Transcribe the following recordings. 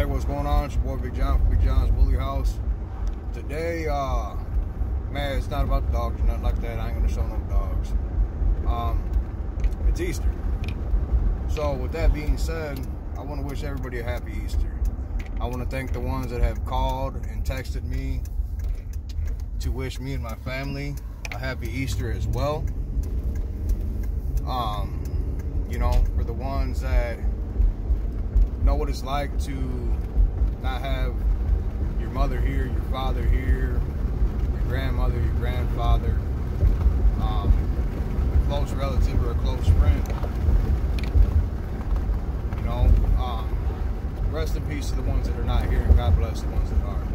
Hey, what's going on? It's your boy Big John from Big John's Bully House. Today, uh, man, it's not about the dogs or nothing like that. I ain't gonna show no dogs. Um, it's Easter. So, with that being said, I want to wish everybody a happy Easter. I want to thank the ones that have called and texted me to wish me and my family a happy Easter as well. Um, you know, for the ones that know what it's like to not have your mother here, your father here, your grandmother, your grandfather, um, a close relative or a close friend. You know, um, rest in peace to the ones that are not here, and God bless the ones that are.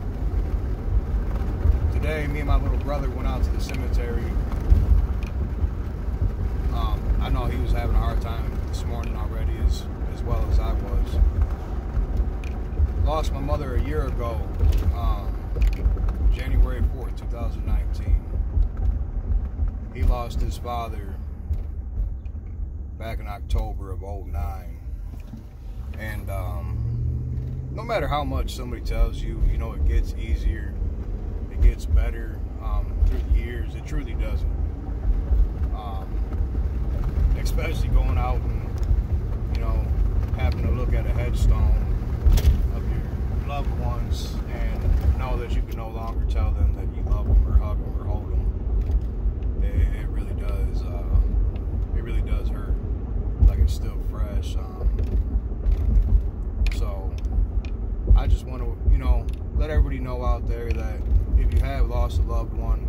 Today, me and my little brother went out to the cemetery. Um, I know he was having a hard time this morning already, as as well as I was lost my mother a year ago, um, January 4th, 2019. He lost his father back in October of 09. And um, no matter how much somebody tells you, you know, it gets easier, it gets better um, through the years, it truly doesn't. Um, especially going out and, you know, having to look at a headstone of your loved ones and know that you can no longer tell them that you love them or hug them or hold them. It, it really does. Uh, it really does hurt. Like it's still fresh. Um, so I just want to, you know, let everybody know out there that if you have lost a loved one,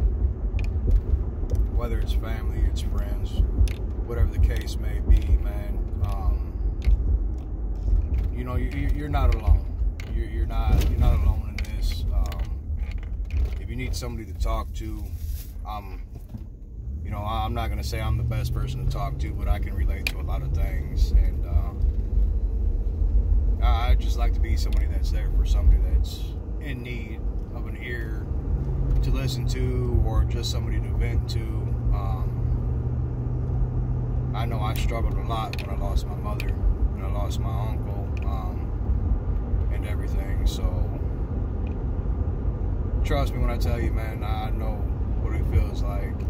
whether it's family, it's friends, whatever the case may be, man, um, you know, you, you're not alone you're, you're not you're not alone in this. Um, if you need somebody to talk to, um, you know, I'm not gonna say I'm the best person to talk to, but I can relate to a lot of things, and uh, I just like to be somebody that's there for somebody that's in need of an ear to listen to, or just somebody to vent to. Um, I know I struggled a lot when I lost my mother, and I lost my uncle everything. So trust me when I tell you, man, I know what it feels like.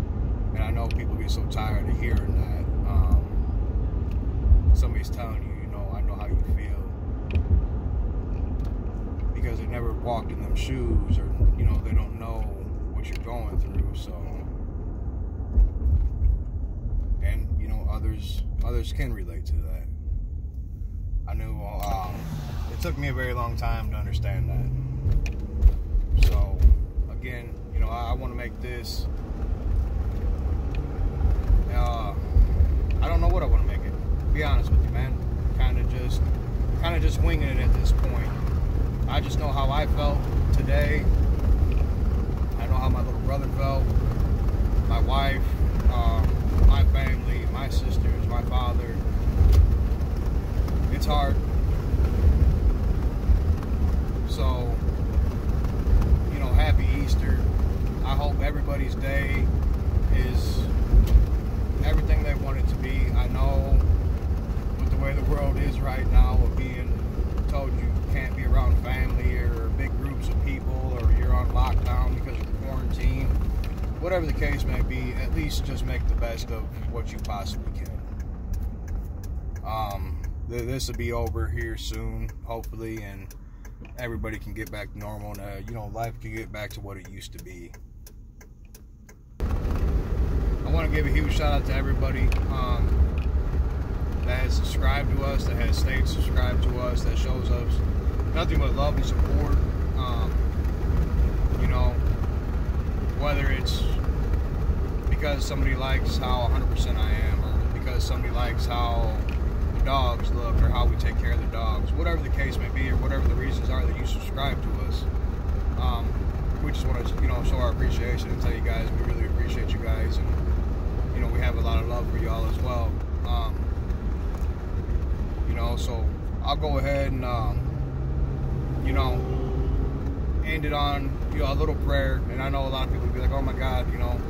And I know people get so tired of hearing that. Um, somebody's telling you, you know, I know how you feel. Because they never walked in them shoes or, you know, they don't know what you're going through. So and you know others others can relate to that. I knew um, it took me a very long time to understand that. So, again, you know, I, I want to make this. Uh, I don't know what I want to make it. Be honest with you, man. Kind of just, kind of just winging it at this point. I just know how I felt today. I know how my little brother felt, my wife, um, my family, my sisters, my father. It's So, you know, happy Easter. I hope everybody's day is everything they want it to be. I know with the way the world is right now, of being told you can't be around family or big groups of people, or you're on lockdown because of the quarantine. Whatever the case may be, at least just make the best of what you possibly can. Um, this will be over here soon, hopefully, and everybody can get back to normal and, uh, you know, life can get back to what it used to be. I want to give a huge shout out to everybody um, that has subscribed to us, that has stayed subscribed to us, that shows us nothing but love and support. Um, you know, whether it's because somebody likes how 100% I am, or because somebody likes how dogs look or how we take care of the dogs, whatever the case may be, or whatever the reasons are that you subscribe to us. Um, we just want to, you know, show our appreciation and tell you guys we really appreciate you guys, and you know we have a lot of love for y'all as well. Um, you know, so I'll go ahead and, um, you know, end it on you know a little prayer, and I know a lot of people will be like, oh my God, you know,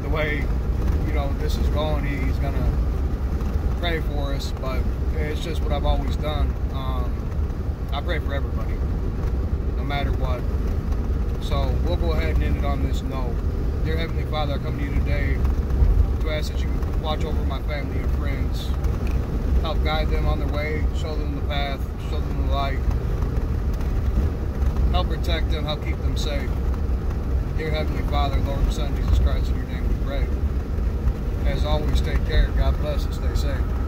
the way you know this is going, he's gonna pray for us, but it's just what I've always done. Um, I pray for everybody, no matter what. So we'll go ahead and end it on this note. Dear Heavenly Father, I come to you today to ask that you watch over my family and friends, help guide them on their way, show them the path, show them the light, help protect them, help keep them safe. Dear Heavenly Father, Lord and Son, Jesus Christ, in your name we pray. As always, take care. God bless and stay safe.